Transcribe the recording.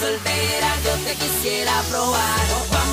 soltera, yo te quisiera probar.